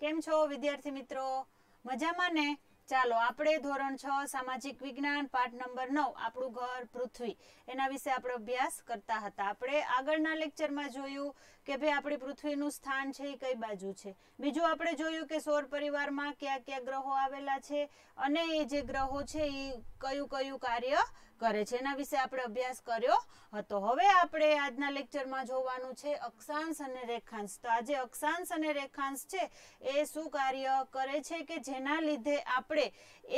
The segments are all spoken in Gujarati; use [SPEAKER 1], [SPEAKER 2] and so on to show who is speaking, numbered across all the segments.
[SPEAKER 1] કેમ છો વિદ્યાર્થી મિત્રો? મજામાં ને? ચાલો, આપણે ધોરણ છ, સામાજિક વિજ્ઞાન, પાઠ નંબર નવ, આપણું ઘર પૃથ્વી, એના વિશે આપણે અભ્યાસ કરતા હતા. આપણે આગળના લેક્ચરમાં જોયું કે ભાઈ આપણી પૃથ્વીનું સ્થાન છે એ કઈ બાજુ છે? બીજું આપણે જોયું કે સૌર પરિવારમાં કયા કયા ગ્રહો આવેલા છે અને એ જે ગ્રહો છે એ કયું કયું કાર્ય કરે છે? એના વિશે આપણે અભ્યાસ કર્યો હતો. હવે આપણે આજના લેક્ચરમાં જોવાનું છે અક્ષાંશ અને રેખાંશ. તો આજે અક્ષાંશ અને રેખાંશ છે એ શું કાર્ય કરે છે કે જેના લીધે આપણે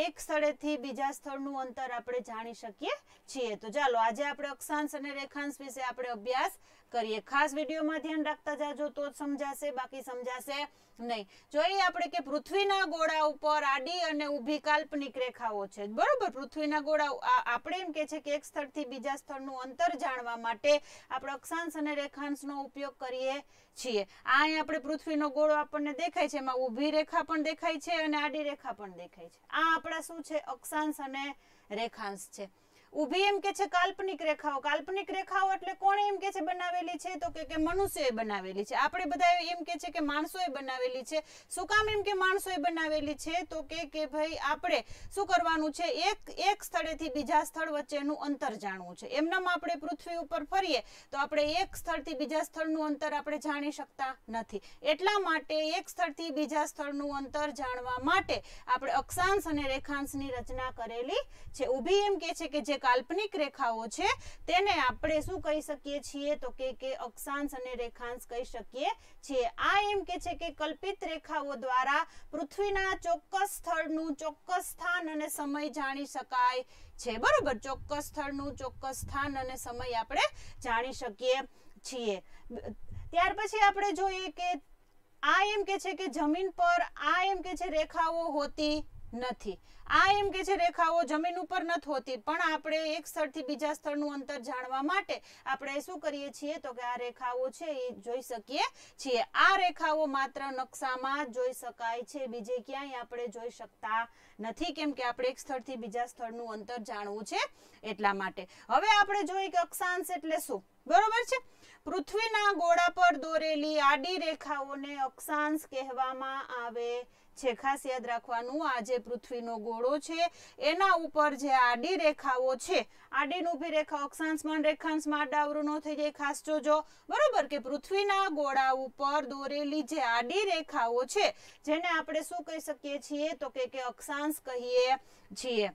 [SPEAKER 1] એક સ્થળેથી બીજા સ્થળનું અંતર આપણે જાણી શકીએ છીએ? તો ચાલો, આજે આપણે અક્ષાંશ અને રેખાંશ વિશે આપણે અભ્યાસ કરીએ. ખાસ વિડીયોમાં ધ્યાન રાખતા જાજો, તો સમજાશે, બાકી સમજાશે નહીં. જોઈએ આપણે કે પૃથ્વીના ગોળા ઉપર આડી અને ઊભી કાલ્પનિક રેખાઓ છે. બરોબર, પૃથ્વીના ગોળા આપણે એમ કે છે કે એક સ્થળથી બીજા સ્થળનું અંતર જાણવા માટે આપણે અક્ષાંશ અને રેખાંશનો ઉપયોગ કરીએ છીએ. આ આપણે પૃથ્વીનો ગોળો આપણને દેખાય છે, એમાં ઊભી રેખા પણ દેખાય છે અને આડી રેખા પણ દેખાય છે. આ આપણા શું છે? અક્ષાંશ અને રેખાંશ છે. ઊભી એમ કે છે કાલ્પનિક રેખાઓ. કાલ્પનિક રેખાઓ એટલે કોણે એમ કે છે બનાવેલી છે? તો કે મનુષ્યએ બનાવેલી છે. આપણે બધા એમ કે છે કે માણસોએ બનાવેલી છે. શું કામ એમ કે માણસોએ બનાવેલી છે? તો કે કે ભાઈ આપણે શું કરવાનું છે? એક એક સ્થળેથી બીજા સ્થળ વચ્ચેનું અંતર જાણવું છે. એમનામ આપણે પૃથ્વી ઉપર ફરીએ, તો આપણે એક સ્થળથી બીજા સ્થળનું અંતર આપણે જાણી શકતા નથી. એટલા માટે એક સ્થળથી બીજા સ્થળનું અંતર જાણવા માટે આપણે અક્ષાંશ અને રેખાંશની રચના કરેલી છે. ઊભી એમ કે છે કે જે કાલ્પનિક રેખાઓ છે, તેને આપણે શું કહી શકીએ છીએ? તો કે કે અક્ષાંશ અને રેખાંશ કહી શકીએ છીએ. આ એમ કે છે કે કલ્પિત રેખાઓ દ્વારા પૃથ્વીના ચોક્કસ સ્થળનું ચોક્કસ સ્થાન અને સમય જાણી શકાય છે. બરોબર? ચોક્કસ સ્થળનું ચોક્કસ સ્થાન અને સમય આપણે જાણી શકીએ છીએ. ત્યાર પછી આપણે જોઈએ કે આ એમ કે છે કે જમીન પર આ એમ કે છે રેખાઓ હોતી નથી. આ એમ કે છે, રેખાઓ જમીન ઉપર નથી હોતી, પણ આપણે એક સ્થળથી બીજા સ્થળનું અંતર જાણવા માટે આપણે શું કરીએ છીએ? તો કે આ રેખાઓ છે, એ જોઈ શકીએ છીએ. આ રેખાઓ માત્ર નકશામાં જોઈ શકાય છે, બીજે ક્યાંય આપણે જોઈ શકતા નથી, કેમ કે આપણે એક સ્થળથી બીજા સ્થળનું અંતર જાણવું છે એટલા માટે. હવે આપણે જોઈએ કે અક્ષાંશ એટલે શું? બરોબર છે? પૃથ્વીના ગોળા પર દોરેલી આડી રેખાઓને અક્ષાંશ કહેવામાં આવે છે ખાસ યાદ રાખવાનું, આ જે પૃથ્વીનો ગોળો છે, એના ઉપર જે આડી રેખાઓ છે આડી ઊભી રેખા અક્ષાંશમાં રેખાંશમાં આડાવરું ન થઈ જાય. ખાસ જોજો. બરોબર કે પૃથ્વીના ગોળા ઉપર દોરેલી જે આડી રેખાઓ છે, જેને આપણે શું કહી શકીએ છીએ? તો કે અક્ષાંશ કહીએ છીએ.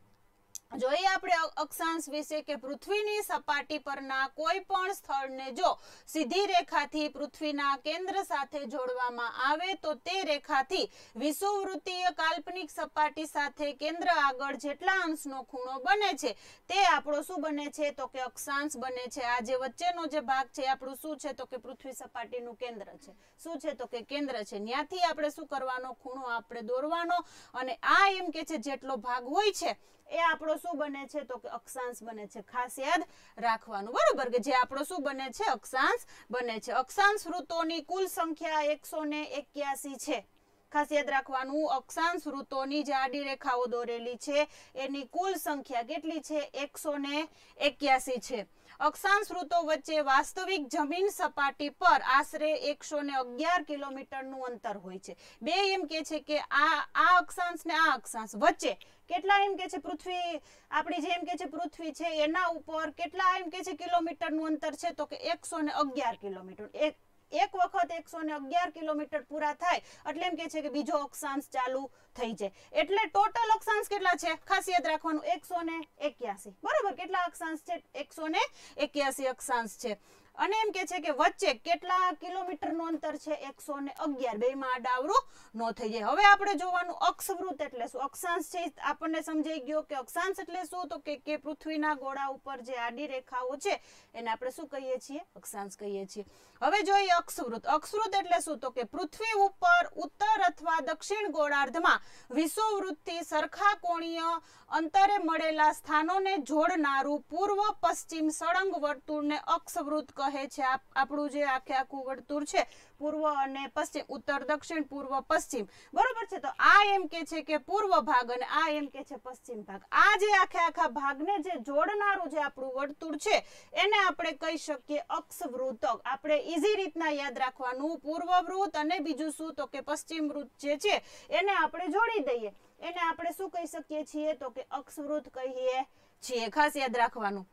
[SPEAKER 1] જોઈએ આપણે અક્ષાંશ વિશે કે પૃથ્વીની સપાટી પરના કોઈ પણ સ્થળને જો સીધી રેખાથી પૃથ્વીના કેન્દ્ર સાથે જોડવામાં આવે, તો તે રેખાથી વિષુવવૃત્તીય કાલ્પનિક સપાટી સાથે કેન્દ્ર આગળ જેટલા અંશનો ખૂણો બને છે, તે આપણો શું બને છે? તો કે અક્ષાંશ બને છે. આ જે વચ્ચેનો જે ભાગ છે આપણું શું છે? તો કે પૃથ્વી સપાટીનું કેન્દ્ર છે. શું છે? તો કે કેન્દ્ર છે. ત્યાંથી આપણે શું કરવાનો? ખૂણો આપણે દોરવાનો. અને આ એમ કે છે, જેટલો ભાગ હોય છે એ આપણો શું બને છે તો કે અક્ષાંશ બને છે. ખાસ યાદ રાખવાનું, બરોબર? કે જે આપણો શું બને છે? અક્ષાંશ બને છે. અક્ષાંશ ઋતુની કુલ સંખ્યા એકસો છે. ખાસ યાદ રાખવાનું, અક્ષાંશ ઋતુની જે આડી રેખાઓ દોરેલી છે, એની કુલ સંખ્યા કેટલી છે? એકસો છે. અક્ષાંશ ઋતુ વચ્ચે વાસ્તવિક જમીન સપાટી પર આશરે એકસો ને અગિયાર કિલોમીટરનું અંતર હોય છે. બે એમ કે છે કે આ આ અક્ષાંશ ને આ અક્ષાંશ વચ્ચે કેટલા એમ કે છે પૃથ્વી, આપણી જે કે છે પૃથ્વી છે, એના ઉપર કેટલા એમ કે છે કિલોમીટરનું અંતર છે? તો કે એકસો ને અગિયાર કિલોમીટર. એક એક વખત એકસો ને અગિયાર કિલોમીટર પૂરા થાય, એટલે એમ કે છે કે બીજો અક્ષાંશ ચાલુ થઈ જાય. એટલે ટોટલ અક્ષાંશ કેટલા છે? ખાસ યાદ રાખવાનું, એકસો ને એક્યાસી. બરોબર? કેટલા અક્ષાંશ છે? એકસો ને એક્યાસી અક્ષાંશ છે. અને એમ કે છે કે વચ્ચે કેટલા કિલોમીટરનું અંતર છે? એકસો ને અગિયાર. બેમાં આડાવરું ન થઈ જાય. હવે આપણે જોવાનું અક્ષવૃત એટલે શું? અક્ષાંશ છે આપણને સમજાઈ ગયો કે અક્ષાંશ એટલે શું? તો કે કે પૃથ્વીના ગોળા ઉપર જે આડી રેખાઓ છે, એને આપણે શું કહીએ છીએ? અક્ષાંશ કહીએ છીએ. હવે જોઈએ અક્ષવૃત અક્ષવૃત એટલે શું? તો કે પૃથ્વી ઉપર, ઉત્તર અથવા દક્ષિણ ગોળાર્ધમાં વિષુવવૃત્તથી સરખા કોણીય અંતરે મળેલા સ્થાનોને જોડનારું પૂર્વ પશ્ચિમ સળંગ વર્તુળને અક્ષવૃત કહે છે. આપ- આપણું જે આખે આખું વર્તુળ છે પૂર્વ અને પશ્ચિમ, ઉત્તર, દક્ષિણ, પૂર્વ, પશ્ચિમ. બરોબર છે? તો આ એમ કે છે કે પૂર્વ ભાગ અને આ એમ કે છે પશ્ચિમ ભાગ. આ જે આખે આખા ભાગને જે જોડનારું જે આપણું વર્તુળ છે, એને આપણે કહી શકીએ અક્ષવૃતક. આપણે ઈઝી રીતના યાદ રાખવાનું. પૂર્વ વૃત્ત અને બીજું શું? તો કે પશ્ચિમ વૃત્ત જે છે, એને આપણે જોડી દઈએ. એને આપણે શું કહી શકીએ છીએ? તો કે અક્ષવૃત કહીએ છીએ. ખાસ યાદ રાખવાનું.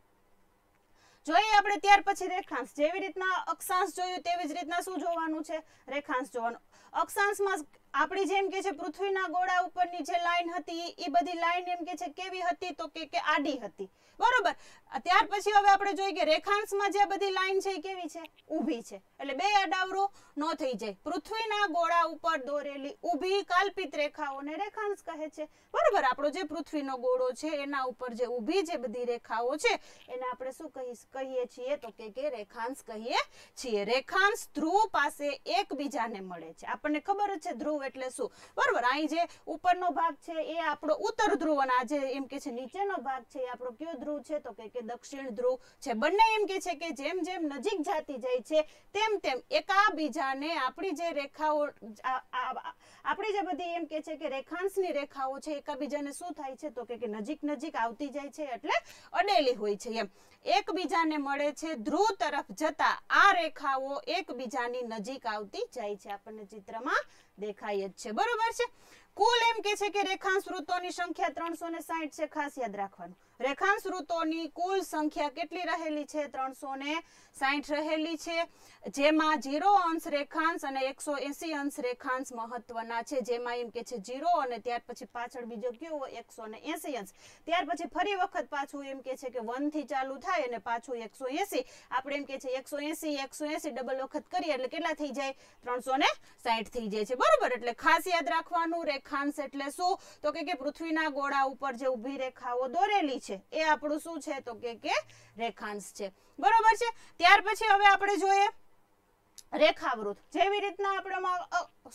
[SPEAKER 1] જોઈએ આપણે ત્યાર પછી રેખાંશ. જેવી રીતના અક્ષાંશ જોયું તેવી જ રીતના શું જોવાનું છે? રેખાંશ જોવાનું. અક્ષાંશમાં આપણી જેમ કે છે, પૃથ્વીના ગોળા ઉપરની જે લાઈન હતી એ બધી લાઈન એમ કે છે, કેવી હતી તો કે આડી હતી. બરોબર. ત્યાર પછી હવે આપણે જોઈએ કે રેખાંશમાં જે બધી લાઈન છે એ કેવી છે? ઊભી છે. એટલે બે અડાવરો ન થઈ જાય. પૃથ્વીના ગોળા ઉપર દોરેલી ઊભી કાલ્પિત રેખાઓને રેખાંશ કહે છે. બરોબર. આપણો જે પૃથ્વીનો ગોળો છે, એના ઉપર જે ઊભી જે બધી રેખાઓ છે, એને આપણે શું કહી કહીએ છીએ તો કે કે રેખાંશ કહીએ છીએ. રેખાંશ ધ્રુવ પાસે એકબીજાને મળે છે. આપણને ખબર જ છે ધ્રુવ એટલે શું? બરોબર. અહીં જે ઉપરનો ભાગ છે, એ આપણો ઉત્તર ધ્રુવ અને આ જે એમ કે છે નીચેનો ભાગ છે, એ આપણો કયો ધ્રુવ છે, તો કે દક્ષિણ ધ્રુવ છે. બંને એમ કે છે કે જેમ જેમ નજીક જાતી જાય છે, તેમ તેમ એકાબીજાને આપણી જે રેખાઓ આપણી જે બધી એમ કે છે કે રેખાંશની રેખાઓ છે, એકાબીજાને શું થાય છે, તો કે નજીક નજીક આવતી જાય છે, એટલે અડેલી હોય છે એમ. એકબીજાને મળે છે ધ્રુવ તરફ જતા આ રેખાઓ એકબીજાની નજીક આવતી જાય છે. આપણને ચિત્રમાં દેખાય જ છે. બરોબર છે? કુલ એમ કે છે કે રેખાંશ વૃત્તોની સંખ્યા ત્રણસો ને સાઠ છે. ખાસ યાદ રાખવાનું. રેખાંશ ઋતુની કુલ સંખ્યા કેટલી રહેલી છે? ત્રણસો ને સાઠ રહેલી છે. જેમાં જીરો અંશ રેખાંશ અને એકસો એસી અંશ રેખાંશ મહત્વના છે. જેમાં એમ કે છે જીરો અને ત્યાર પછી પાછળ બીજો કયો હોય? એકસો ને એસી અંશ. ત્યાર પછી ફરી વખત પાછું એમ કે છે કે વનથી ચાલુ થાય અને પાછું એકસો એસી. આપણે એમ કે છે એકસો એસી એકસો એસી ડબલ વખત કરીએ એટલે કેટલા થઈ જાય? ત્રણસો ને સાઠ થઈ જાય છે. બરોબર? એટલે ખાસ યાદ રાખવાનું. રેખાંશ એટલે શું? તો કે પૃથ્વીના ગોળા ઉપર જે ઊભી રેખાઓ દોરેલી છે એ આપણું શું છે? તો કે કે રેખાંશ છે. બરોબર છે? ત્યાર પછી હવે આપણે જોઈએ રેખાવૃત. જેવી રીતના આપણે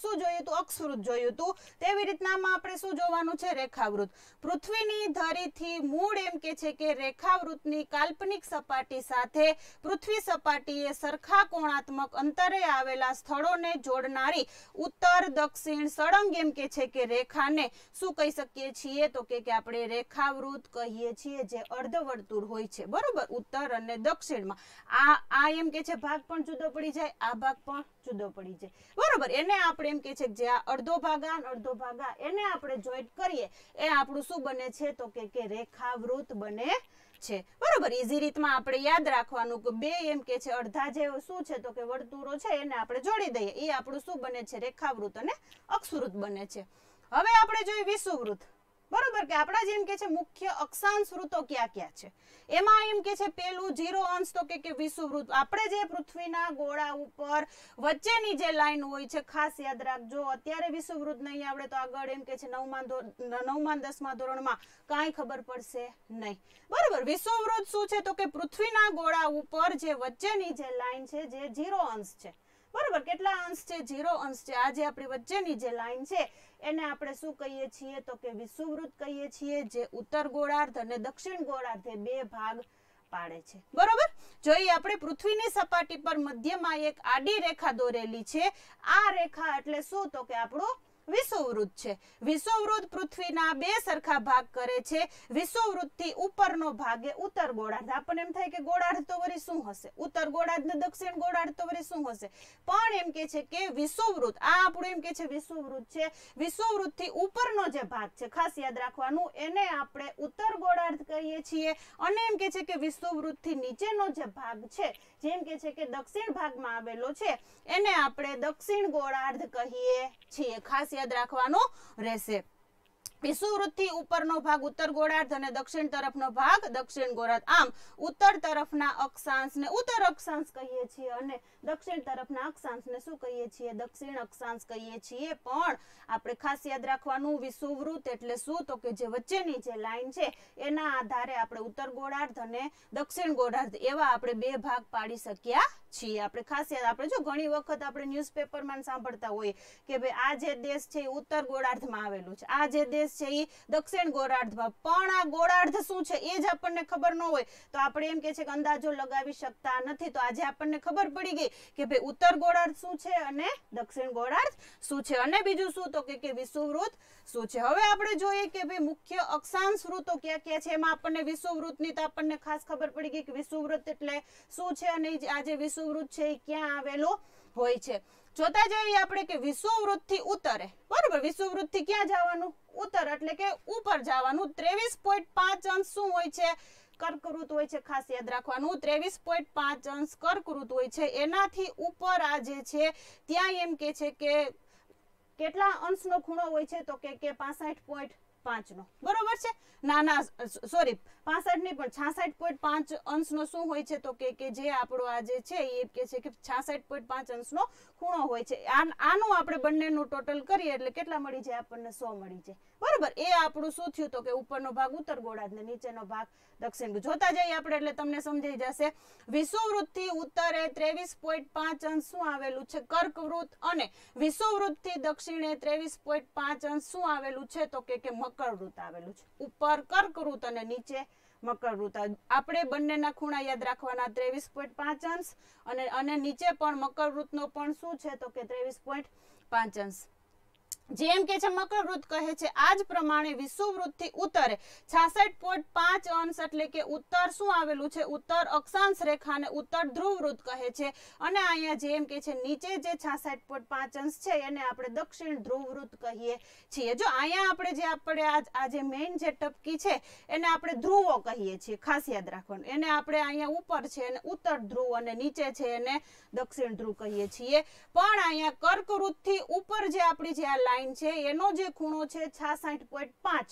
[SPEAKER 1] શું જોયું હતું? અક્ષવૃત જોયું હતું. તેવી રીતનામાં આપણે શું જોવાનું છે? રેખાવૃત. પૃથ્વીની ધરીથી મૂળ એમ કે છે કે રેખાવૃતની કાલ્પનિક સપાટી સાથે પૃથ્વી સપાટીએ સરખા કોણાત્મક અંતરે આવેલા સ્થળોને જોડનારી ઉત્તર, દક્ષિણ, સળંગ એમ કે છે કે રેખાને શું કહી શકીએ છીએ? તો કે આપણે રેખાવૃત કહીએ છીએ જે અર્ધવર્તુળ હોય છે. બરોબર? ઉત્તર અને દક્ષિણમાં. આ આ એમ કે છે, ભાગ પણ જુદો પડી જાય. આ ભાગ પણ જુદો પડી જાય. બરોબર, એને આપણે એમ કે છે જે આ અડધો ભાગા અડધો ભાગા એને આપણે જોઈન્ટ કરીએ, એ આપણું શું બને છે? તો કે કે રેખાવૃત બને છે. બરોબર ઈઝી રીતમાં આપણે યાદ રાખવાનું કે બે એમ કે છે, અડધા જે શું છે? તો કે વર્તુળો છે, એને આપણે જોડી દઈએ. એ આપણું શું બને છે? રેખાવૃત અને અક્ષવૃત બને છે. હવે આપણે જોઈએ વિષુવૃત બરોબર કે આપણા જેમ કે છે મુખ્ય અક્ષાંશ વૃત્તો ક્યાં ક્યાં છે? એમાં એમ કે છે પેલું જીરો અંશ તો કે કે વિષુવૃત્ત આપણે જે પૃથ્વીના ગોળા ઉપર વચ્ચેની જે લાઈન હોય છે, ખાસ યાદ રાખજો, અત્યારે વિષુવવૃત્ત નહીં આવડે તો આગળ એમ કે છે નવમાં નવમાં દસમા ધોરણમાં કાંઈ ખબર પડશે નહીં. બરોબર, વિષુવવૃત્ત શું છે? તો કે પૃથ્વીના ગોળા ઉપર જે વચ્ચેની જે લાઈન છે, જે જીરો અંશ છે બરોબર, કેટલા અંશ છે? જીરો અંશ છે. આ જે આપણી વચ્ચેની જે લાઈન છે, એને આપણે શું કહીએ છીએ? તો કે વિષુવવૃત્ત કહીએ છીએ, જે ઉત્તર ગોળાર્ધ અને દક્ષિણ ગોળાર્ધ બે ભાગ પાડે છે. બરોબર? જોઈએ આપણે પૃથ્વીની સપાટી પર મધ્યમાં એક આડી રેખા દોરેલી છે. આ રેખા એટલે શું? તો કે આપણું વિષુવવૃત્ત છે. વિષુવવૃત પૃથ્વીના બે સરખા ભાગ કરે છે. વિષુવવૃત્તથી ઉપરનો ભાગ એ ઉત્તર ગોળાર્ધ. આપણને એમ થાય કે ગોળાર્ધ તો વળી શું હશે? ઉત્તર ગોળાર્ધ ને દક્ષિણ ગોળાર્ધ તો વળી શું હશે? પણ એમ કે છે કે વિષુવવૃત આ આપણું એમ કે છે વિષુવવૃત છે. વિષુવવૃત્તથી ઉપરનો જે ભાગ છે, ખાસ યાદ રાખવાનું, એને આપણે ઉત્તર ગોળાર્ધ કહીએ છીએ. અને એમ કે છે કે વિષુવવૃત્તથી નીચેનો જે ભાગ છે જેમ કે છે કે દક્ષિણ ભાગમાં આવેલો છે, એને આપણે દક્ષિણ ગોળાર્ધ કહીએ છીએ. ખાસ યાદ રાખવાનું રહેશે. વિષુવૃત્તિ ઉપરનો ભાગ ઉત્તર ગોળાર્ધ અને દક્ષિણ તરફનો ભાગ દક્ષિણ ગોળાર્ધ. આમ, ઉત્તર તરફના અક્ષાંશને, ઉત્તર અક્ષાંશ કહીએ છીએ અને દક્ષિણ તરફના અક્ષાંશને શું કહીએ છીએ? દક્ષિણ અક્ષાંશ કહીએ છીએ. પણ આપણે ખાસ યાદ રાખવાનું વિષુવૃત્ત એટલે શું? તો કે જે વચ્ચેની જે લાઈન છે, એના આધારે આપણે ઉત્તર ગોળાર્ધ અને દક્ષિણ ગોળાર્ધ એવા આપણે બે ભાગ પાડી શક્યા છીએ. આપણે ખાસિયત આપણે જો ઘણી વખત આપણે ન્યૂઝપેપરમાં સાંભળતા હોઈએ કે ભાઈ આ જે દેશ છે એ ઉત્તર ગોળાર્ધમાં આવેલું છે. આ જે દેશ છે એ દક્ષિણ ગોળાર્ધમાં. પણ આ ગોળાર્ધ શું છે એ જ આપણને ખબર ન હોય. તો આપણે એમ કે છે કે અંદાજો લગાવી શકતા નથી. તો આજે આપણને ખબર પડી ગઈ કે ભાઈ ઉત્તર ગોળાર્ધ શું છે અને દક્ષિણ ગોળાર્ધ શું છે અને બીજું શું? તો કે વિષુવવૃત્ત શું છે? હવે આપણે જોઈએ કે ભાઈ મુખ્ય અક્ષાંશ વૃત્તો ક્યાં ક્યાં છે? એમાં આપણને વિષુવવૃત્તની તો આપણને ખાસ ખબર પડી ગઈ કે વિષુવવૃત્ત એટલે શું છે? અને આજે જે વિષુવવૃત્ત છે એ ક્યાં આવેલો હોય છે. જોતા જઈએ આપણે કે વિષુવવૃત્તથી ઉત્તરે. બરોબર વિષુવવૃત્તથી ક્યાં જવાનું? ઉત્તર એટલે કે ઉપર જવાનું. ત્રેવીસ પોઈન્ટ પાંચ અંશ શું હોય છે? કર્કવૃત હોય છે, ખાસ યાદ રાખવાનું. ત્રેવીસ પોઈન્ટ પાંચ અંશ કર્કવૃત હોય છે. એનાથી ઉપર આ જે છે, ત્યાં એમ કે છે કે કેટલા અંશનો ખૂણો હોય છે? તો કે કે પાસઠ પોઈન્ટ પાંચનો. બરોબર છે? ના ના સોરી પાસઠ નહીં પણ છાસઠ પોઈન્ટ પાંચ અંશનો શું હોય છે? તો કે જે આપણો આ જે છે, એ કે છે કે છાસઠ પોઈન્ટ પાંચ અંશનો ખૂણો હોય છે. આન- આપણે બંનેનું ટોટલ કરીએ એટલે કેટલા મળી જાય? આપણને સો મળી જાય. બરાબર? એ આપણું શું થયું તો કે ઉપરનો ભાગ ઉત્તર ગોળાર્ધ ને નીચેનો ભાગ દક્ષિણ જોતા જઈએ આપણે એટલે તમને સમજાઈ જશે. વિષુવવૃત્તથી ઉત્તરે ત્રેવીસ પોઈન્ટ પાંચ અંશ શું આવેલું છે? કર્કવૃત્ત અને વિષુવવૃત્તથી દક્ષિણે ત્રેવીસ પોઈન્ટ પાંચ અંશ શું આવેલું છે? તો કે મકરવૃત્ત આવેલું છે. ઉપર કર્કવૃત્ત અને નીચે મકરવૃત્ત આપણે બંનેના ખૂણા યાદ રાખવાના ત્રેવીસ પોઈન્ટ પાંચ અંશ અને અને નીચે પણ મકર મકરવૃત્તનો પણ શું છે? તો કે ત્રેવીસ પોઈન્ટ પાંચ અંશ. જેમ કે છે મકરવૃત કહે છે આ જ પ્રમાણે થી ઉત્તરે છાસઠ પોઈન્ટ પાંચ અંશ એટલે કે ઉત્તર શું આવેલું છે? ઉત્તર અક્ષાંશ રેખાને ઉત્તર ધ્રુવવૃત્ત કહે છે. અને અહીંયા જેમ કે છે, નીચે જે છાસઠ પોઈન્ટ પાંચ અંશ છે, એને આપણે દક્ષિણ ધ્રુવવૃત્ત કહીએ છીએ. જો અહીંયા આપણે જે આપણે આ જે મેઇન જે ટપકી છે, એને આપણે ધ્રુવો કહીએ છીએ, ખાસ યાદ રાખવાનું. એને આપણે અહીંયા ઉપર છે, એને ઉત્તર ધ્રુવ અને નીચે છે, એને દક્ષિણ ધ્રુવ કહીએ છીએ. પણ અહીંયા કર્કવૃત્તથી ઉપર જે આપણી જે આ છે, એનો જે ખૂણો છે છાસઠ પોઈન્ટ પાંચ.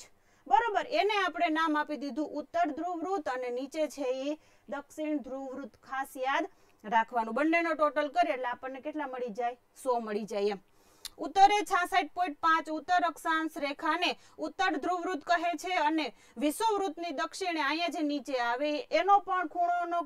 [SPEAKER 1] બરોબર, એને આપણે નામ આપી દીધું ઉત્તર ધ્રુવવૃત્ત અને નીચે છે એ દક્ષિણ ધ્રુવવૃત્ત ખાસ યાદ રાખવાનું. બંનેનો ટોટલ કરીએ એટલે આપણને કેટલા મળી જાય? સો મળી જાય એમ. ઉત્તરે છાસઠ પોઈન્ટ પાંચ, ઉત્તર અક્ષાંશ રેખાને ઉત્તર ધ્રુવવૃત્ત કહે છે અને વિષુવવૃત્તની દક્ષિણે અહીંયા જે નીચે આવે, એનો પણ ખૂણોનો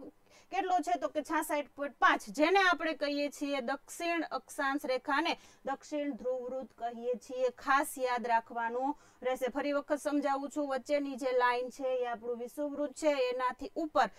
[SPEAKER 1] કેટલો છે તો કે છાસઠ પોઈન્ટ પાંચ, જેને આપણે કહીએ છીએ દક્ષિણ અક્ષાંશ રેખાને દક્ષિણ ધ્રુવવૃત્ત કહીએ છીએ. ખાસ યાદ રાખવાનું રહેશે. ફરી વખત સમજાવું છું, વચ્ચેની જે લાઈન છે એ આપણું વિષુવવૃત્ત છે, એનાથી ઉપર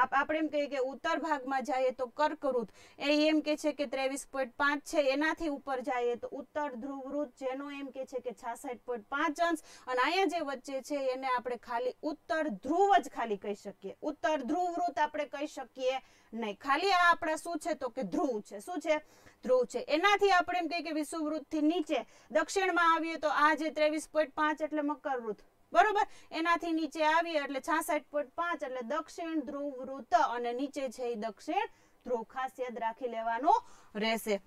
[SPEAKER 1] આપણે એમ કહીએ કે ઉત્તર ભાગમાં જઈએ તો કર્કવૃત. એ એમ કે છે કે ત્રેવીસ પોઈન્ટ પાંચ છે, એનાથી ઉપર જઈએ તો ઉત્તર ધ્રુવવૃત્ત જેનો એમ કે છે કે છાસઠ પોઈન્ટ પાંચ અંશ. અને અહીંયા જે વચ્ચે છે, એને આપણે ખાલી ઉત્તર ધ્રુવ જ ખાલી કહી શકીએ. ઉત્તર ધ્રુવવૃત આપણે કહી શકીએ નહીં. ખાલી આ આપણા શું છે તો કે ધ્રુવ છે. શું છે? ધ્રુવ છે. એનાથી આપણે એમ કહીએ કે વિષુવવૃત્તથી નીચે, દક્ષિણમાં આવીએ તો આ જે ત્રેવીસ પોઈન્ટ પાંચ એટલે મકરવૃત્ત બરોબર? એનાથી નીચે આવીએ એટલે છાસઠ પોઈન્ટ પાંચ એટલે દક્ષિણ ધ્રુવ વૃત્ત અને નીચે છે એ દક્ષિણ ધ્રુવ. ખાસ યાદ રાખી લેવાનું રહેશે.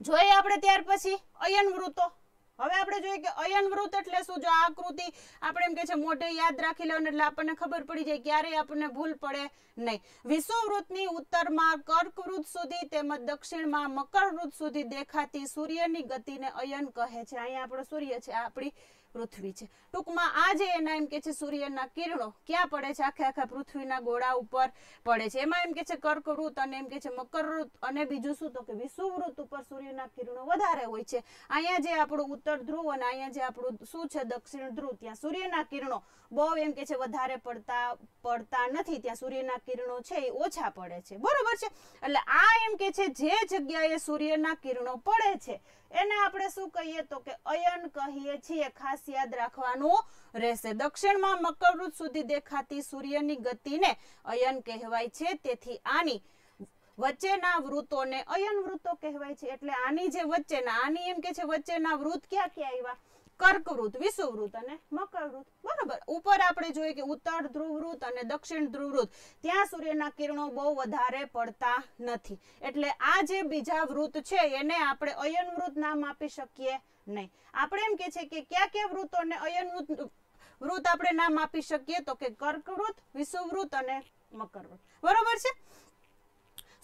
[SPEAKER 1] જોઈએ આપણે ત્યાર પછી અયન વૃત્તો. હવે આપણે જોઈએ કે અયન વૃત એટલે શું? જો આકૃતિ આપણે એમ કે છે મોઢે યાદ રાખી લેવાનું એટલે આપણને ખબર પડી જાય ક્યારેય આપણને ભૂલ પડે નહીં. વિષુવવૃત્તની ઉત્તરમાં કર્કવૃત સુધી તેમજ દક્ષિણમાં મકરવૃત સુધી દેખાતી સૂર્યની ગતિને અયન કહે છે. અહીંયા આપણો સૂર્ય છે આપણી પૃથ્વી છે. ટૂંકમાં આ જે એના એમ કે છે સૂર્યના કિરણો ક્યાં પડે છે? આખે આખા પૃથ્વીના ગોળા ઉપર પડે છે. એમાં એમ કે છે કર્કવૃત અને એમ કે છે મકરવૃત અને બીજું શું? તો કે વિષુવૃત ઉપર સૂર્યના કિરણો વધારે હોય છે. અહીંયા જે આપણું ઉત્તર ધ્રુવ અને અહીંયા જે આપણું શું છે? દક્ષિણ ધ્રુવ, ત્યાં સૂર્યના કિરણો બહુ એમ કે છે વધારે પડતા પડતા નથી. ત્યાં સૂર્યના કિરણો છે એ ઓછા પડે છે. બરોબર છે? એટલે આ એમ કે છે જે જગ્યાએ સૂર્યના કિરણો પડે છે એને આપણે શું કહીએ તો કે અયન કહીએ છીએ, ખાસ યાદ રાખવાનું રહેશે. દક્ષિણમાં મકરવૃત્ત સુધી દેખાતી સૂર્યની ગતિને અયન કહેવાય છે. તેથી આની વચ્ચેના વૃત્તોને અયન વૃત્તો કહેવાય છે. એટલે આની જે વચ્ચેના, આની એમ કે છે વચ્ચેના વૃત્ત ક્યાં ક્યાં આવ્યા? કર્કવૃત્ત વિષુવૃત અને મકરવૃત. બરોબર? ઉપર આપણે જોઈએ કે ઉત્તર ધ્રુવવૃત અને દક્ષિણ ધ્રુવવૃત. ત્યાં સૂર્યના કિરણો બહુ વધારે પડતા નથી. એટલે આ જે બીજા વૃત્ત છે, એને આપણે અયન વૃત્ત નામ આપી શકીએ નહીં. આપણે એમ કે છે કે કયા કયા વૃતોને અયન વૃત્ત વૃત્ત આપણે નામ આપી શકીએ? તો કે કર્કવૃત વિષુવૃત અને મકરવૃત્ત બરોબર છે?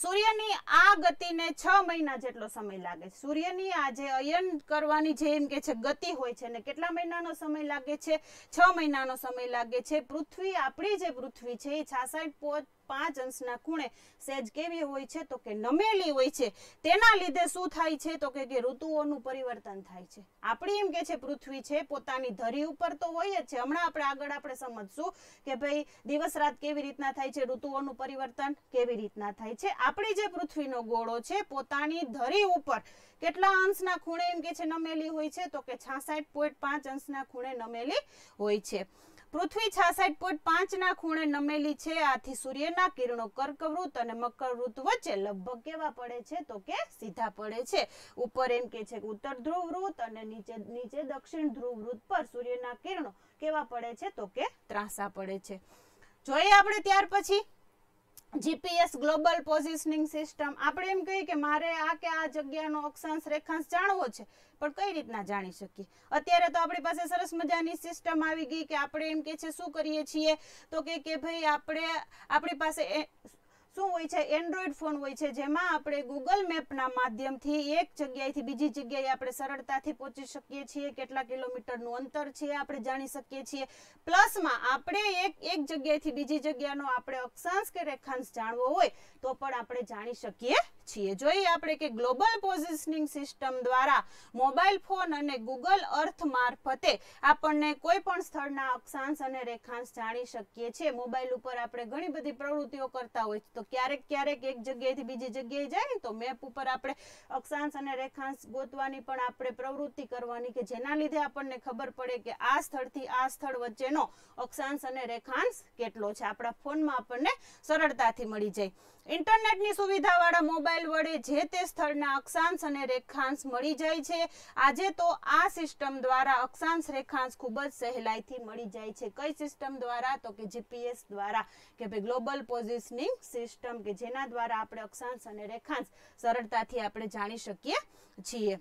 [SPEAKER 1] સૂર્યની આ ગતિને છ મહિના જેટલો સમય લાગે છે. સૂર્યની આ જે અયન કરવાની જે એમ કે છે ગતિ હોય છે ને કેટલા મહિનાનો સમય લાગે છે? છ મહિનાનો સમય લાગે છે. પૃથ્વી, આપણી જે પૃથ્વી છે એ છાસઠ પાંચ અંશના ખૂણે સેજ કેવી હોય છે તો કે નમેલી હોય છે. તેના લીધે શું થાય છે તો કે ઋતુઓનું પરિવર્તન થાય છે. આપણી એમ કે છે પૃથ્વી છે, પોતાની ધરી ઉપર તો હોય જ છે. હમણાં આપણે આગળ આપણે સમજશું કે ભાઈ દિવસ રાત કેવી રીતના થાય છે, ઋતુઓનું પરિવર્તન કેવી રીતના થાય છે. આપણી જે પૃથ્વીનો ગોળો છે, પોતાની ધરી ઉપર કેટલા અંશના ખૂણે એમ કે છે નમેલી હોય છે તો કે છાસઠ પોઈન્ટ પાંચ અંશના ખૂણે નમેલી હોય છે. પૃથ્વી છાસઠ પોઈન્ટ પાંચના ખૂણે નમેલી છે. આથી સૂર્યના કિરણો કર્કવૃત અને મકરવૃત વચ્ચે લગભગ કેવા પડે છે તો કે સીધા પડે છે. ઉપર એમ કે છે ઉત્તર ધ્રુવ વૃત અને નીચે નીચે દક્ષિણ ધ્રુવ વૃત પર સૂર્યના કિરણો કેવા પડે છે તો કે ત્રાંસા પડે છે. જોઈએ આપણે ત્યાર પછી જીપીએસ ગ્લોબલ પોઝિશનિંગ સિસ્ટમ આપણે એમ કહીએ કે મારે આ કે આ જગ્યાનો અક્ષાંશ રેખાંશ જાણવો છે. પણ કઈ રીતના જાણી શકીએ? અત્યારે તો આપણી પાસે સરસ મજાની સિસ્ટમ આવી ગઈ કે આપણે એમ કે છે, શું કરીએ છીએ? તો કે કે ભાઈ આપણે, આપણી પાસે શું હોય છે? એન્ડ્રોઈડ ફોન હોય છે, જેમાં આપણે ગૂગલ મેપના માધ્યમથી એક જગ્યાએથી બીજી જગ્યાએ આપણે સરળતાથી પહોંચી શકીએ છીએ. કેટલા કિલોમીટરનું અંતર છે આપણે જાણી શકીએ છીએ. પ્લસમાં આપણે એક એક જગ્યાએથી બીજી જગ્યાનો આપણે અક્ષાંશ કે રેખાંશ જાણવો હોય તો પણ આપણે જાણી શકીએ છીએ. જોઈએ આપણે કે ગ્લોબલ પોઝિશનિંગ સિસ્ટમ દ્વારા મોબાઈલ ફોન અને ગૂગલ અર્થ મારફતે આપણને કોઈ પણ સ્થળના અક્ષાંશ અને રેખાંશ જાણી શકીએ છીએ. મોબાઈલ ઉપર આપણે ઘણી બધી પ્રવૃત્તિઓ કરતા હોય તો ક્યારેક ક્યારેક એક જગ્યાએથી બીજી જગ્યાએ જાય તો મેપ ઉપર આપણે અક્ષાંશ અને રેખાંશ ગોતવાની પણ આપણે પ્રવૃત્તિ કરવાની કે જેના લીધે આપણને ખબર પડે કે આ સ્થળથી આ સ્થળ વચ્ચેનો અક્ષાંશ અને રેખાંશ કેટલો છે. આપણા ફોનમાં આપણને સરળતાથી મળી જાય. ઇન્ટરનેટની સુવિધાવાળા મોબાઈલ વડે જે તે સ્થળના અક્ષાંશ અને રેખાંશ મળી જાય છે. આજે તો આ સિસ્ટમ દ્વારા અક્ષાંશ રેખાંશ ખૂબ જ સહેલાઈથી મળી જાય છે. કઈ સિસ્ટમ દ્વારા? તો કે જીપીએસ દ્વારા. કે ભાઈ ગ્લોબલ પોઝિશનિંગ સિસ્ટમ કે જેના દ્વારા આપણે અક્ષાંશ અને રેખાંશ સરળતાથી આપણે જાણી શકીએ છીએ.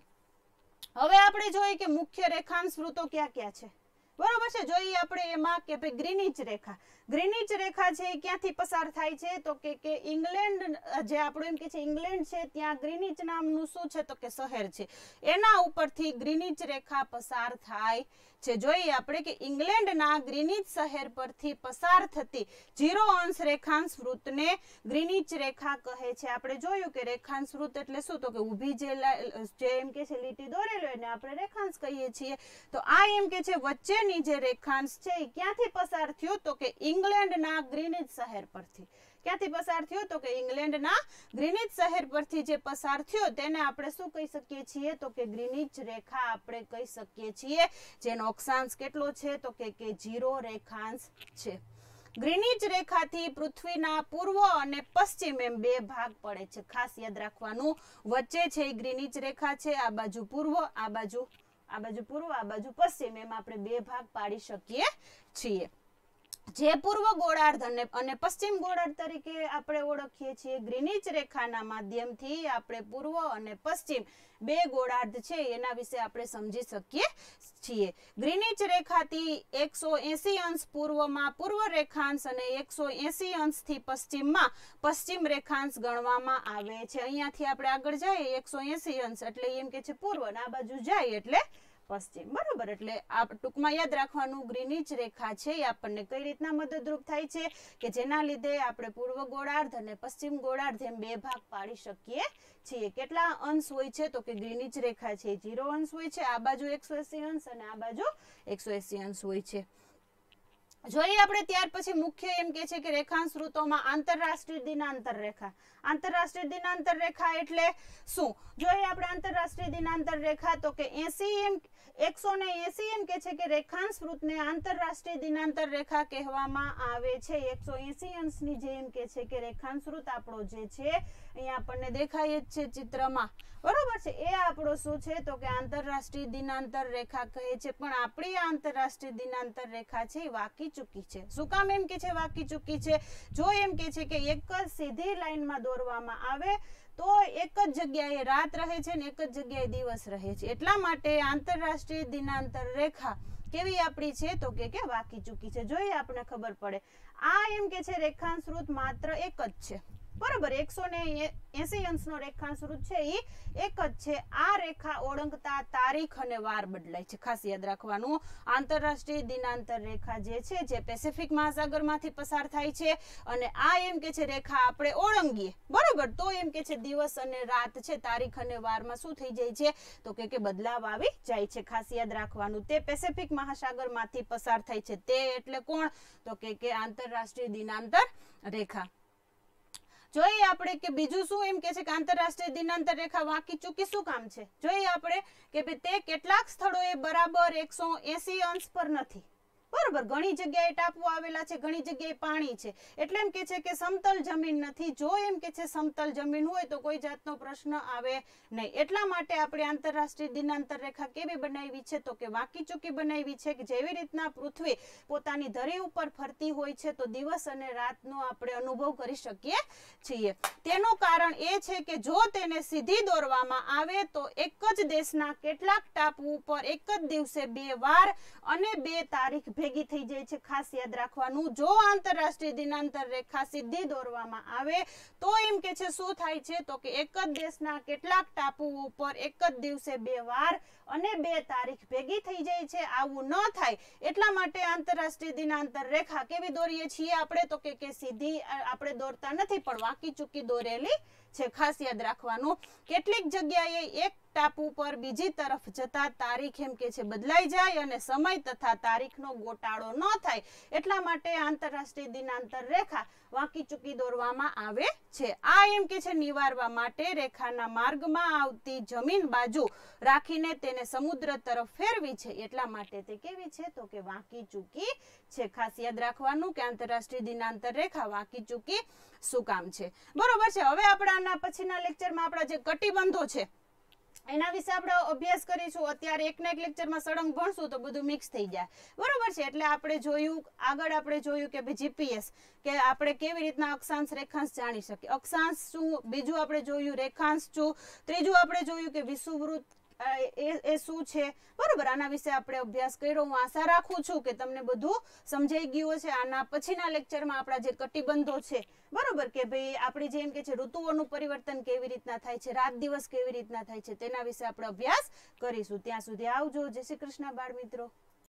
[SPEAKER 1] હવે આપણે જોઈએ કે મુખ્ય રેખાંશ વૃત્તો ક્યાં ક્યાં છે? બરોબર છે. જોઈએ આપણે એમાં કે ભાઈ ગ્રીનિચ રેખા. ગ્રીનિચ રેખા છે એ ક્યાંથી પસાર થાય છે? તો કે કે ઇંગ્લેન્ડ જે આપણું એમ કે છે ઇંગ્લેન્ડ છે, ત્યાં ગ્રીનિચ નામનું શું છે? તો કે શહેર છે. એના ઉપરથી ગ્રીનિચ રેખા પસાર થાય છે. જોઈએ આપણે કે ઇંગ્લેન્ડના ગ્રીનિચ શહેર પરથી પસાર થતી જીરો અંશ રેખાંશ વૃત્તને ગ્રીનિચ રેખા કહે છે. આપણે જોયું કે રેખાંશ વૃત્ત એટલે શું? તો કે ઊભી જે જે એમ કે છે, લીટી દોરેલો એને આપણે રેખાંશ કહીએ છીએ. તો આ એમ કે છે, વચ્ચેની જે રેખાંશ છે, એ ક્યાંથી પસાર થયું? તો કે ઇંગ્લેન્ડના ગ્રીનિચ શહેર પરથી. ક્યાંથી પસાર થયો? તો કે ઇંગ્લેન્ડના ગ્રીનિચ શહેર પરથી જે પસાર થયો, તેને આપણે શું કહી શકીએ છીએ? તો કે ગ્રીનિચ રેખા આપણે કહી શકીએ છીએ, જેનો અક્ષાંશ કેટલો છે? તો કે કે જીરો રેખાંશ છે. ગ્રીનિચ રેખાથી પૃથ્વીના પૂર્વ અને પશ્ચિમ એમ બે ભાગ પડે છે. ખાસ યાદ રાખવાનું, વચ્ચે છે એ ગ્રીનિચ રેખા છે, આ બાજુ પૂર્વ, આ બાજુ આ બાજુ પૂર્વ, આ બાજુ પશ્ચિમ એમ આપણે બે ભાગ પાડી શકીએ છીએ. જે પૂર્વ ગોળાર્ધ અને પશ્ચિમ ગોળાર્ધ તરીકે આપણે ઓળખીએ છીએ. ગ્રીનિચ રેખાના માધ્યમથી આપણે પૂર્વ અને પશ્ચિમ બે ગોળાર્ધ છે, એના વિશે આપણે સમજી શકીએ છીએ. ગ્રીનિચ રેખાથી એકસો એસી અંશ પૂર્વમાં પૂર્વ રેખાંશ અને એકસો એસી અંશથી પશ્ચિમમાં પશ્ચિમ રેખાંશ ગણવામાં આવે છે. અહીંયાથી આપણે આગળ જઈએ, એકસો એસી અંશ એટલે એમ કે છે પૂર્વ આ બાજુ જાય એટલે પશ્ચિમ બરોબર, એટલે આ ટૂંકમાં યાદ રાખવાનું, ગ્રીનિચ રેખા છે એ આપણને કઈ રીતના મદદરૂપ થાય છે કે જેના લીધે આપણે પૂર્વ ગોળાર્ધ અને પશ્ચિમ ગોળાર્ધ એમ બે ભાગ પાડી શકીએ છીએ. કેટલા અંશ હોય છે? તો કે ગ્રીનિચ રેખા છે જીરો અંશ હોય છે, આ બાજુ એકસો અંશ અને આ બાજુ એકસો અંશ હોય છે. જોઈએ આપણે ત્યાર પછી મુખ્ય એમ કે છે કે રેખાંશ ઋતુમાં આંતરરાષ્ટ્રીય દિનાંતર રેખા આંતરરાષ્ટ્રીય દિનાંતર રેખા એટલે શું? જોઈએ આપણે આંતરરાષ્ટ્રીય દિનાંતર રેખા તો કે 80 એમ, એકસો ને એસી એમ કે છે કે રેખાંશ વૃત્તને આંતરરાષ્ટ્રીય દિનાંતર રેખા કહેવામાં આવે છે. એકસો એસી અંશની જે એમ કે છે કે રેખાંશ વૃત્ત આપણો જે છે અહીંયા આપણને દેખાય જ છે ચિત્રમાં. બરોબર છે? એ આપણો શું છે? તો કે આંતરરાષ્ટ્રીય દિનાંતર રેખા કહે છે, પણ આપણી આંતરરાષ્ટ્રીય દિનાંતર રેખા છે એ વાકી ચૂકી છે. શું કામ એમ કે છે વાકી ચૂકી છે? જો એમ કે છે કે એક જ સીધી લાઈનમાં દોરવામાં આવે, તો એક જ જગ્યાએ રાત રહે છે ને એક જ જગ્યાએ દિવસ રહે છે. એટલા માટે આંતરરાષ્ટ્રીય દિનાંતર રેખા કેવી આપણી છે? તો કે કે વાકી ચૂકી છે. જોઈએ આપણે ખબર પડે. આ એમ કે છે રેખાંશ માત્ર એક જ છે. બરોબર, એકસો ને એસી અંશનો રેખાંશ વૃત્ત છે એ એક જ છે, આ રેખા ઓળંગતા તારીખ અને વાર બદલાય છે. ખાસ યાદ રાખવાનું, આંતરરાષ્ટ્રીય દિનાંતર રેખા જે છે, જે પેસિફિક મહાસાગરમાંથી પસાર થાય છે અને આ એમ કે છે રેખા આપણે ઓળંગીએ. બરાબર, તો એમ કે છે દિવસ અને રાત છે, તારીખ અને વારમાં શું થઈ જાય છે? તો કે કે બદલાવ આવી જાય છે. ખાસ યાદ રાખવાનું, તે પેસિફિક મહાસાગરમાંથી પસાર થાય છે. તે એટલે કોણ? તો કે કે આંતરરાષ્ટ્રીય દિનાંતર રેખા. જોઈએ આપણે કે બીજું શું એમ કે છે કે આંતરરાષ્ટ્રીય દિનાંતર રેખા વાંકી ચૂકી શું કામ છે? જોઈએ આપણે કે તે કેટલાક સ્થળોએ બરાબર એકસો અંશ પર નથી. બરોબર, ઘણી જગ્યાએ ટાપુ આવેલા છે, ઘણી જગ્યાએ પાણી છે. એટલે એમ કે છે કે સમતલ જમીન નથી. જો એમ કે છે સમતલ જમીન હોય તો કોઈ જાતનો પ્રશ્ન આવે નહીં. એટલા માટે આપણે આંતરરાષ્ટ્રીય દિનાંતર રેખા કેવી બનાવી છે? તો કે વાંકી ચૂકી બનાવી છે કે જેવી રીતના પૃથ્વી પોતાની ધરી ઉપર ફરતી હોય છે તો દિવસ અને રાતનો આપણે અનુભવ કરી શકીએ છીએ. તેનું કારણ એ છે કે જો તેને સીધી દોરવામાં આવે તો એક જ દેશના કેટલાક ટાપુ ઉપર એક જ દિવસે બે વાર અને બે તારીખ ભેગી થઈ જાય છે, ખાસ યાદ રાખવાનું. જો આંતરરાષ્ટ્રીય દિનાંતર રેખા સીધી દોરવામાં આવે, તો એમ કે છે, શું થાય છે? તો કે એક જ દેશના કેટલાક ટાપુ ઉપર એક જ દિવસે બે વાર અને બે તારીખ ભેગી થઈ જાય છે, આવું ન થાય. એટલા માટે આંતરરાષ્ટ્રીય દિનાંતર રેખા કેવી દોરીએ છીએ આપણે? તો કે કે સીધી આપણે દોરતા નથી, પણ વાંકી ચૂકી દોરેલી છે. ખાસ યાદ રાખવાનું, કેટલીક જગ્યાએ એક ટાપુ પર બીજી તરફ જતા તારીખ એમ કે છે, બદલાઈ જાય અને સમય તથા તારીખનો ગોટાળો ન થાય. એટલા માટે આંતરરાષ્ટ્રીય દિનાંતર રેખા વાંકી ચૂકી દોરવામાં આવે છે. આ એમ કે છે, નિવારવા માટે રેખાના માર્ગમાં આવતી જમીન બાજુ રાખીને તેને સમુદ્ર તરફ ફેરવી છે. એટલા માટે તે કેવી છે તો કે વાંકી ચૂકી છે. ખાસ યાદ રાખવાનું કે આંતરરાષ્ટ્રીય દિનાંતર રેખા વાંકી ચૂકી શું કામ છે? બરોબર છે. હવે આપણાના પછીના લેક્ચરમાં આપણા જે કટિબંધો છે એના વિશે આપણે અભ્યાસ કરીશું. અત્યારે એકના એક લેક્ચરમાં સળંગ ભણશું તો બધું મિક્સ થઈ જાય. બરોબર છે? એટલે આપણે જોયું, આગળ આપણે જોયું કે ભાઈ જીપીએસ કે આપણે કેવી રીતના અક્ષાંશ, રેખાંશ જાણી શકીએ? અક્ષાંશ શું? બીજું આપણે જોયું રેખાંશ શું? ત્રીજું આપણે જોયું કે વિષુવવૃત્ત શું છે? બરોબર, આના વિશે આપણે અભ્યાસ કર્યો. હું આશા રાખું છું કે તમને બધું સમજાઈ ગયું છે આના પછીના લેક્ચરમાં આપણા જે કટિબંધો છે, બરોબર, કે ભાઈ આપણી જેમ કે છે, ઋતુઓનું પરિવર્તન કેવી રીતના થાય છે, રાત દિવસ કેવી રીતના થાય છે, તેના વિશે આપણે અભ્યાસ કરીશું. ત્યાં સુધી આવજો. જય શ્રી કૃષ્ણ, બાળ મિત્રો.